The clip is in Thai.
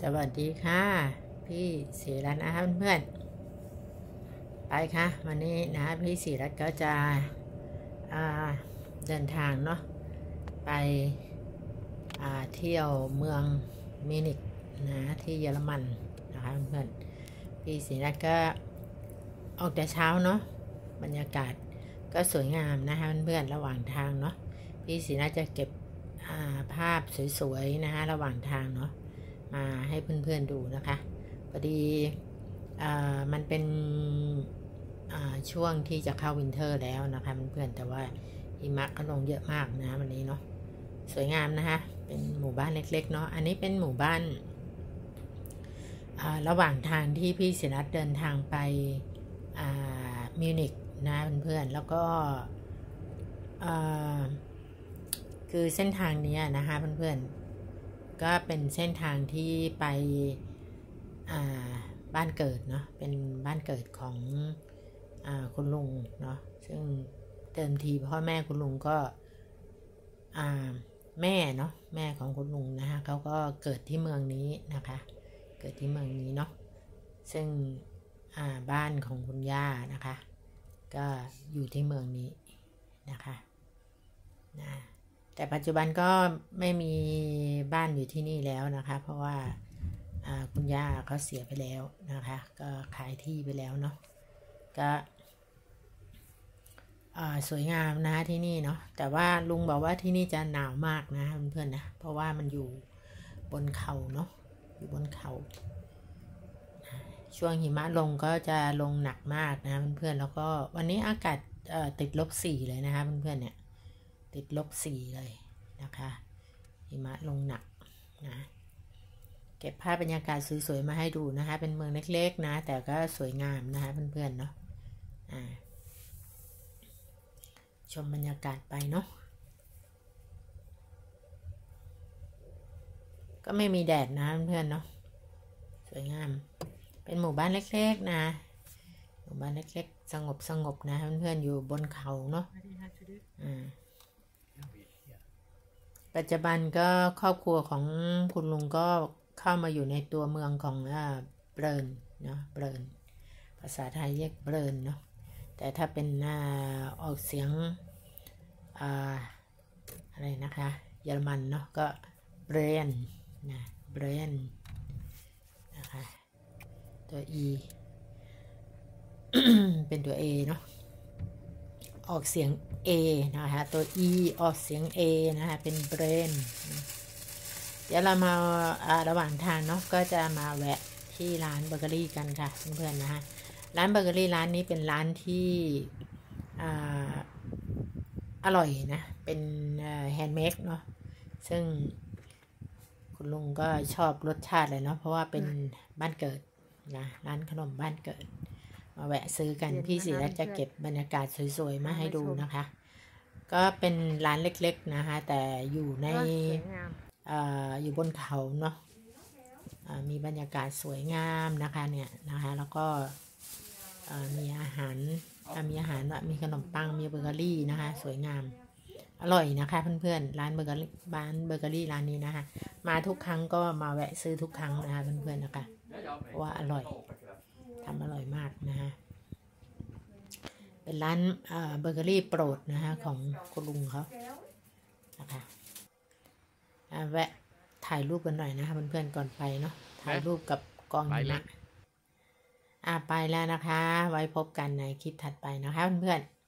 สวัสดีค่ะ พี่ศิรัตน์นะคะเพื่อนๆไปค่ะ วันนี้นะพี่ศิรัตน์ก็จะเดินทางเนาะไปเที่ยวเมืองมินิกนะที่เยอรมันนะคะเพื่อนๆพี่ศิรัตน์ก็ออกแต่เช้าเนาะบรรยากาศก็สวยงามนะคะเพื่อนๆระหว่างทางเนาะพี่ศิรัตน์จะเก็บภาพสวยๆนะคะระหว่างทางเนาะ มาให้เพื่อนๆดูนะคะพอดีมันเป็นช่วงที่จะเข้าวินเทอร์แล้วนะคะเพื่อนๆแต่ว่าหิมะก็ลงเยอะมากนะวันนี้เนาะสวยงามนะคะเป็นหมู่บ้านเล็กๆเนาะอันนี้เป็นหมู่บ้านระหว่างทางที่พี่ศินัทเดินทางไปมิวนิกนะเพื่อนๆแล้วก็คือเส้นทางนี้นะคะเพื่อนๆ ก็เป็นเส้นทางที่ไปบ้านเกิดเนาะเป็นบ้านเกิดของอคุณลุงเนาะซึ่งเติมทีพ่อแม่คุณลุงก็แม่เนาะแม่ของคุณลุงนะคะเขาก็เกิดที่เมืองนี้นะคะ เกิดที่เมืองนี้เนาะซึ่งบ้านของคุณย่านะคะ ก็อยู่ที่เมืองนี้นะคะนะ แต่ปัจจุบันก็ไม่มีบ้านอยู่ที่นี่แล้วนะคะ เพราะว่าคุณย่าเขาเสียไปแล้วนะคะ ก็ขายที่ไปแล้วเนาะก็สวยงามนะที่นี่เนาะแต่ว่าลุงบอกว่าที่นี่จะหนาวมากนะเพื่อนๆนะเพราะว่ามันอยู่บนเขาเนาะอยู่บนเขา ช่วงหิมะลงก็จะลงหนักมากนะเพื่อนๆแล้วก็วันนี้อากาศติดลบสี่เลยนะคะเพื่อนๆเนี่ย ติดลบสี่เลยนะคะหิมะลงหนักนะเก็บภาพบรรยากาศสวยๆมาให้ดูนะคะ เป็นเมืองเล็กๆนะ แต่ก็สวยงามนะคะเพื่อนๆเนาะชมบรรยากาศไปเนาะก็ไม่มีแดดนะเพื่อนๆเนาะสวยงาม เป็นหมู่บ้านเล็กๆนะหมู่บ้านเล็กๆ สงบสงบนะเพื่อนๆอยู่บนเขาเนาะอ่า ปัจจุบันก็ครอบครัวของคุณลุงก็เข้ามาอยู่ในตัวเมืองของเบรนเนาะเบรนภาษาไทยเรียกเบรนเนาะแต่ถ้าเป็นออกเสียงอะไรนะคะเยอรมันเนาะก็เบรนนะเบรนนะคะตัว e เป็นตัว a เนาะ ออกเสียง A นะคะ ตัว E ออกเสียง A นะคะเป็น brain เดี๋ยวเรามาระหว่างทางเนาะก็จะมาแวะที่ร้านเบเกอรี่กันค่ะเพื่อนๆนะคะร้านเบเกอรี่ร้านนี้เป็นร้านที่อร่อยนะ เป็น handmade เนาะซึ่งคุณลุงก็ชอบรสชาติเลยเนาะเพราะว่าเป็นบ้านเกิดนะร้านขนมบ้านเกิด มาแวะซื้อกันพี่สีรัจะเก็บบรรยากาศสวยๆมาให้ดูนะคะ ก็เป็นร้านเล็กๆนะคะ แต่อยู่ในอยู่บนเขาเนาะมีบรรยากาศสวยงามนะคะเนี่ยนะคะ แล้วก็มีอาหารมีอาหารมีขนมปังมีเบเกอรี่นะคะ สวยงาม อร่อยนะคะ เพื่อนๆร้านเบเกอรี่ร้านเบเกอรี่ร้านนี้นะคะ มาทุกครั้งก็มาแวะซื้อทุกครั้งนะคะเพื่อนๆนะคะเพราะว่าอร่อย ทำอร่อยมากนะฮะ เป็นร้านเบเกอรี่โปรดนะฮะ ของคุณลุงเขานะคะแวะถ่ายรูปกันหน่อยนะคะเพื่อนๆก่อนไปเนาะถ่ายรูปกับกองหิมะอ่าไปแล้วนะคะ ไว้พบกันในคลิปถัดไปนะคะเพื่อนๆ